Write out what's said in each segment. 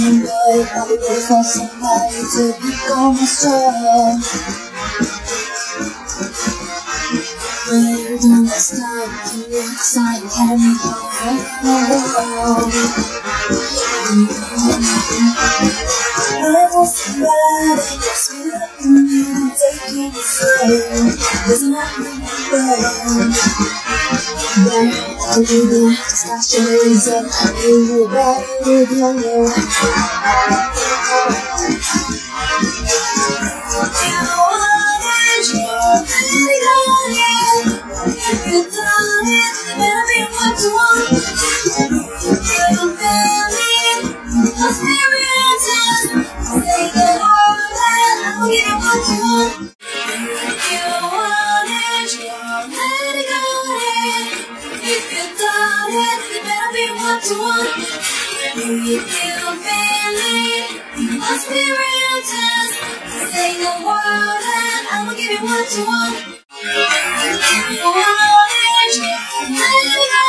boy, I'll be waiting for somebody to become strong. Where do I start to excite and I was somebody spinning, taking it slow. There's nothing wrong. There to be the discussions of you were with your love. Must be real test. Say the word and I will give you what you want. You want it, let it go.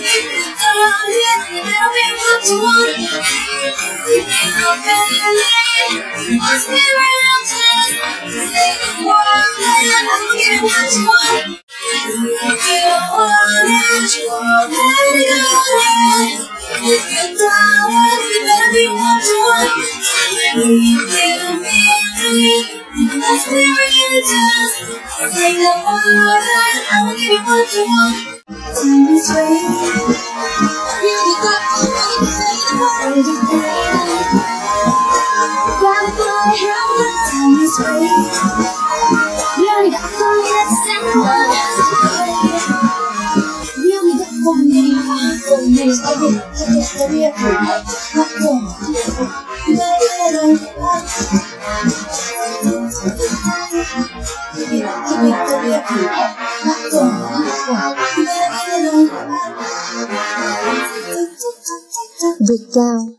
If you don't it, that'll be what you want. You feel the word and I will give you what you want. If you feel it, let's be real test. Say the word I will give you what you want. Time is waiting. You got to say the word. Gotta fly out the time is waiting. You only got four minutes and one. You only got four minutes. Four minutes. Yeah. Yeah, yeah, yeah, yeah. Not on.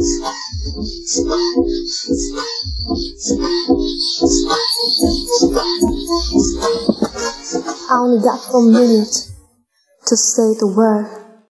I only got four minutes to say the word.